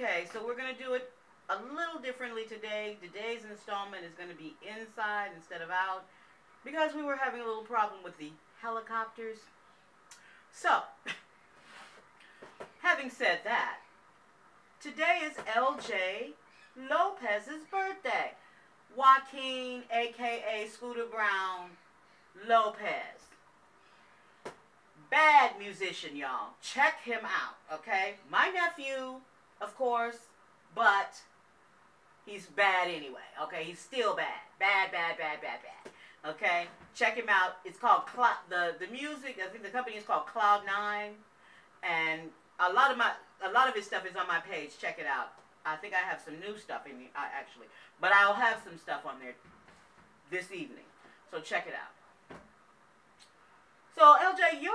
Okay, so we're going to do it a little differently today. Today's installment is going to be inside instead of out because we were having a little problem with the helicopters. So, having said that, today is LJ Lopez's birthday. Joaquin, aka Scooter Brown Lopez. Bad musician, y'all. Check him out, okay? My nephew, of course, but he's bad anyway, okay? He's still bad. Bad, bad, bad, bad, bad. Okay? Check him out. It's called Cloud the the music, I think the company is called Cloud 9 and a lot of my a lot of his stuff is on my page. Check it out. I think I have some new stuff in uh, actually, but I'll have some stuff on there this evening. So check it out. So, LJ, your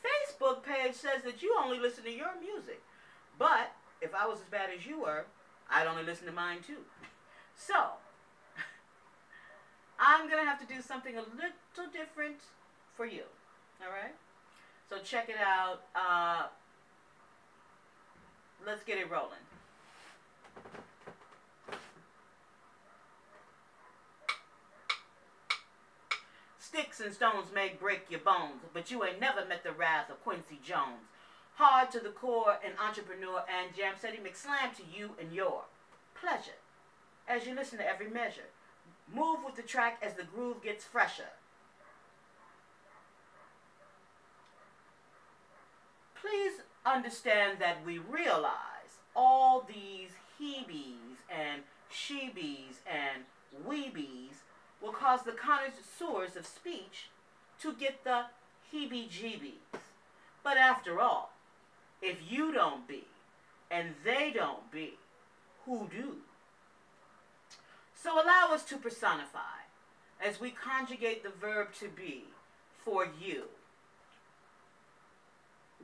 Facebook page says that you only listen to your music. But if I was as bad as you were, I'd only listen to mine too. So, I'm going to have to do something a little different for you. All right? So, check it out. Uh, let's get it rolling. Sticks and stones may break your bones, but you ain't never met the wrath of Quincy Jones. Hard to the core, an entrepreneur and jam setting McSlam to you and your pleasure as you listen to every measure. Move with the track as the groove gets fresher. Please understand that we realize all these hebees and shebees and weebies will cause the connoisseurs of speech to get the heebie-jeebies. But after all, if you don't be, and they don't be, who do? So allow us to personify as we conjugate the verb to be for you.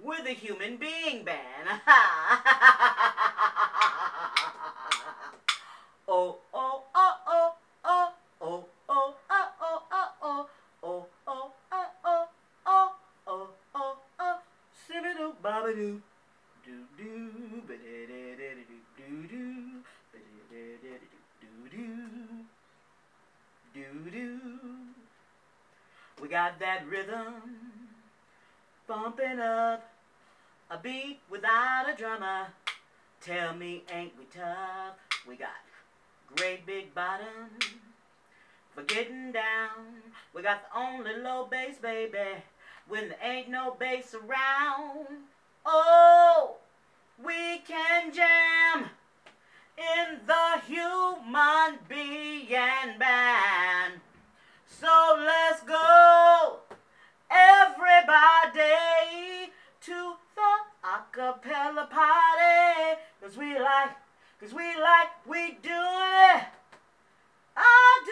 We're the human being oh, oh, oh, oh, oh, oh, oh, oh, oh, oh, oh, oh, oh, oh, oh, oh, oh, oh, oh, simmy-doo, bobby-doo, doo-doo, ba-da-da-da-da-doo, ba-da-da-da-da-doo, doo-doo. We got that rhythm bumping up a beat without a drummer. Tell me, ain't we tough? We got great big bottom for getting down. We got the only low bass, baby, when there ain't no bass around. Oh, we can jam in the human being band. So let's go, everybody, to the acapella party. Cause we like, cause we like, we doing it. I'm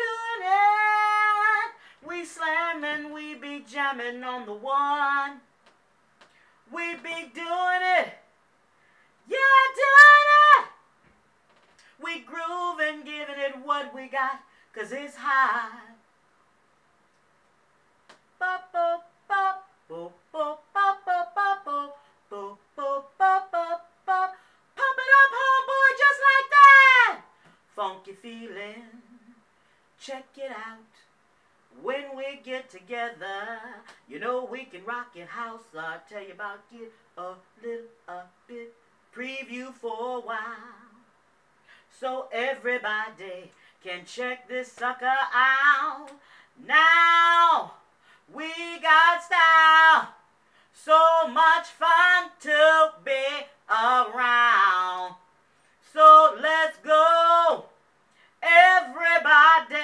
it. We slamming, we be jamming on the one. We be doing it. Just like that. Funky feeling, check it out. When we get together, you know we can rock it house. I'll tell you about it a little a bit preview for a while. So everybody can check this sucker out. Now we got style. So much fun to be around. So let's go, everybody,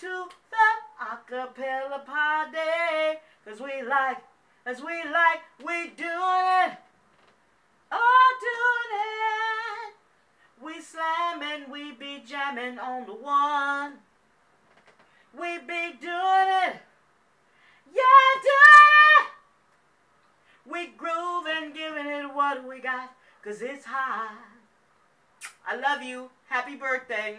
to the acapella party. Cause we like, as we like, we doing it. Oh, doing it. We slamming, we be jamming on the one. We be doing it. Yeah, doing it. We grooving, giving it what we got, cause it's high. I love you. Happy birthday.